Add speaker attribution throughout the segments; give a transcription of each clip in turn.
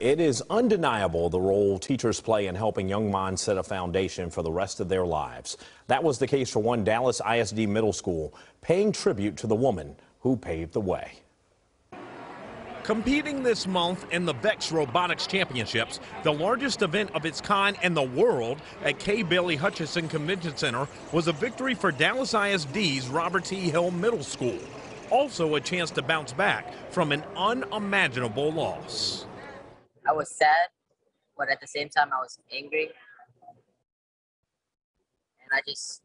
Speaker 1: It is undeniable the role teachers play in helping young minds set a foundation for the rest of their lives. That was the case for one Dallas ISD middle school, paying tribute to the woman who paved the way.
Speaker 2: Competing this month in the VEX Robotics Championships, the largest event of its kind in the world at Kay Bailey Hutchison Convention Center, was a victory for Dallas ISD's Robert T. Hill Middle School. Also a chance to bounce back from an unimaginable loss.
Speaker 3: I was sad, but at the same time, I was angry. And I just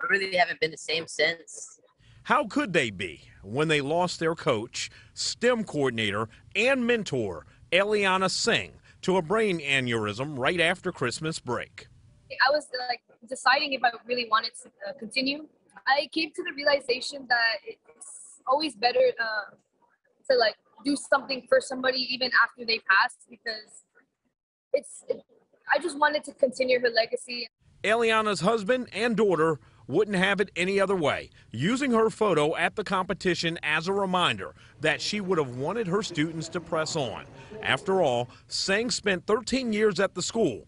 Speaker 3: I really haven't been the same since.
Speaker 2: How could they be when they lost their coach, STEM coordinator, and mentor, Elliana Tseng, to a brain aneurysm right after Christmas break?
Speaker 4: I was like deciding if I really wanted to uh, continue. I came to the realization that it's always better uh, to like do something for somebody even after they passed because it's it, I just wanted to continue her legacy.
Speaker 2: Elliana's husband and daughter wouldn't have it any other way, using her photo at the competition as a reminder that she would have wanted her students to press on. After all, Tseng spent 13 years at the school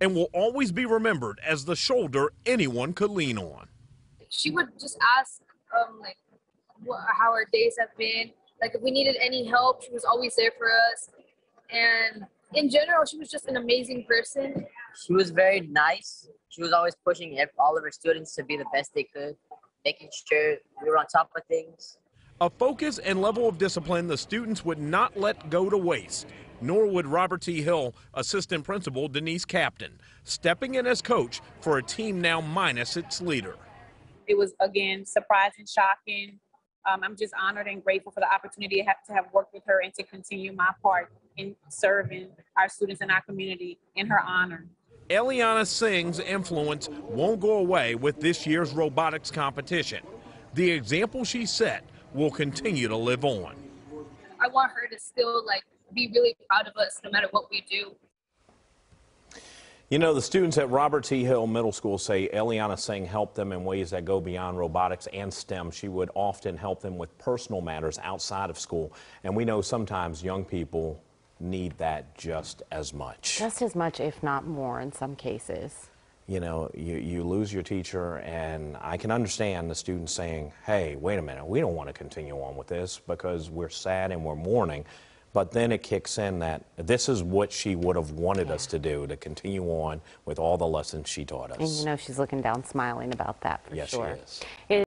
Speaker 2: and will always be remembered as the shoulder anyone could lean on.
Speaker 4: She would just ask um, like what, how her days have been, like if we needed any help, she was always there for us. And in general, she was just an amazing person.
Speaker 3: She was very nice. She was always pushing all of her students to be the best they could, making sure we were on top of things.
Speaker 2: A focus and level of discipline the students would not let go to waste, nor would Robert T. Hill assistant principal Denise Captain, stepping in as coach for a team now minus its leader.
Speaker 5: It was, again, surprising, shocking, um, I'm just honored and grateful for the opportunity to have, to have worked with her and to continue my part in serving our students and our community in her honor.
Speaker 2: Elliana Tseng's influence won't go away with this year's robotics competition. The example she set will continue to live on.
Speaker 4: I want her to still like be really proud of us no matter what we do.
Speaker 1: You know, the students at Robert T. Hill Middle School say Elliana Tseng helped them in ways that go beyond robotics and STEM. She would often help them with personal matters outside of school. And we know sometimes young people need that just as much.
Speaker 6: Just as much, if not more, in some cases.
Speaker 1: You know, you, you lose your teacher, and I can understand the students saying, hey, wait a minute, we don't want to continue on with this because we're sad and we're mourning. But then it kicks in that this is what she would have wanted yeah. us to do to continue on with all the lessons she taught us.
Speaker 6: And you know, she's looking down smiling about that for
Speaker 1: yes,
Speaker 6: sure.
Speaker 1: Yes, she is. It